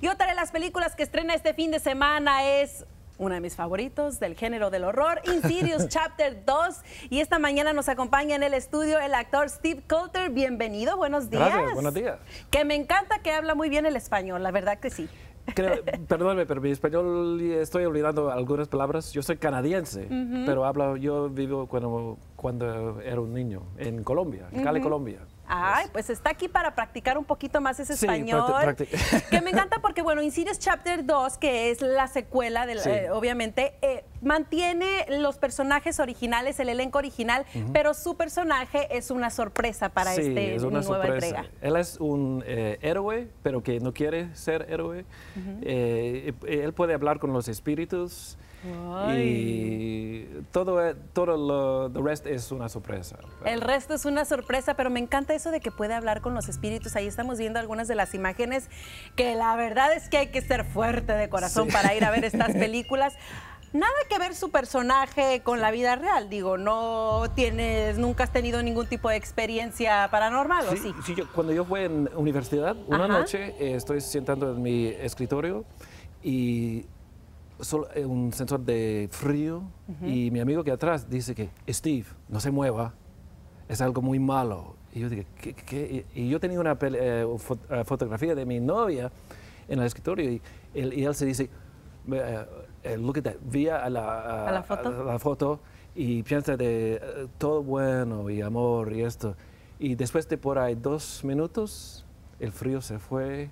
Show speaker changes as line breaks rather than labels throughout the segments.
Y otra de las películas que estrena este fin de semana es uno de mis favoritos del género del horror, Insidious Chapter 2. Y esta mañana nos acompaña en el estudio el actor Steve Coulter. Bienvenido, buenos días.
Gracias, buenos días.
Que me encanta que habla muy bien el español, la verdad que sí.
perdóneme, pero mi español estoy olvidando algunas palabras. Yo soy canadiense, pero hablo, yo vivo cuando, cuando era un niño en Colombia, en Cali, Colombia.
Ay, pues está aquí para practicar un poquito más ese español. que me encanta porque, bueno, Insidious Chapter 2, que es la secuela, de eh, obviamente, eh, mantiene los personajes originales, el elenco original, pero su personaje es una sorpresa para este
es una
nueva
sorpresa.
entrega.
Él es un eh, héroe, pero que no quiere ser héroe. él puede hablar con los espíritus. Y todo, todo lo el resto es una sorpresa.
El resto es una sorpresa, pero me encanta eso de que puede hablar con los espíritus. Ahí estamos viendo algunas de las imágenes que la verdad es que hay que ser fuerte de corazón para ir a ver estas películas. Nada que ver su personaje con la vida real, digo, no tienes, nunca has tenido ningún tipo de experiencia paranormal, ¿o sí?
sí cuando yo fui en universidad, una noche eh, estoy sentando en mi escritorio y eh, un sensor de frío y mi amigo que atrás dice que, Steve, no se mueva, es algo muy malo. Y yo dije, ¿qué? Y yo tenía una eh, eh, fotografía de mi novia en el escritorio y él, se dice, look at that, vía a la,
la, foto?
la foto y piensa de todo bueno y amor y esto. Y después de por ahí dos minutos, el frío se fue,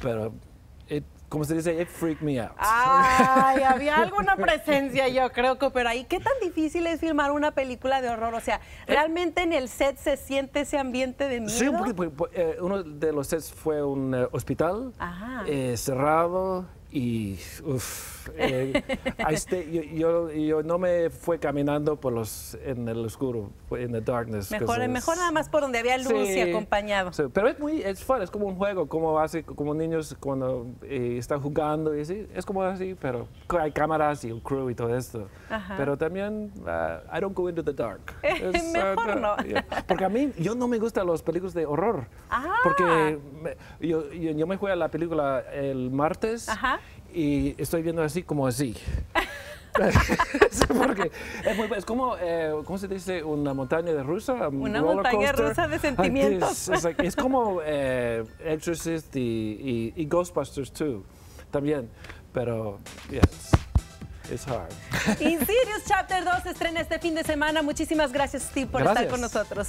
pero como se dice, it freaked me out.
Ay, había alguna presencia, yo creo que, pero ahí, ¿qué tan difícil es filmar una película de horror? O sea, ¿realmente en el set se siente ese ambiente de miedo?
Sí, porque, eh, uno de los sets fue un eh, hospital eh, cerrado y eh, yo, yo, no me fue caminando por los en el oscuro, en the darkness.
Mejor, mejor nada más por donde había luz y acompañado.
pero es muy, es fun, es como un juego, como hace, como niños cuando eh, están jugando y así, es como así, pero hay cámaras y un crew y todo esto. Pero también, uh, I don't go into the dark.
mejor uh, no.
Porque a mí, yo no me gustan los películas de horror. Ah. Porque yo, yo, me fui a la película el martes. Ajá y estoy viendo así como así. Porque es, muy, es como, eh, ¿cómo se dice? Una montaña de rusa.
Una montaña rusa de sentimientos.
Es, como eh, Exorcist y, y, Ghostbusters 2 también. Pero, yes. It's hard.
Insidious Chapter 2 estrena este fin de semana. Muchísimas gracias, Steve, por estar con nosotros.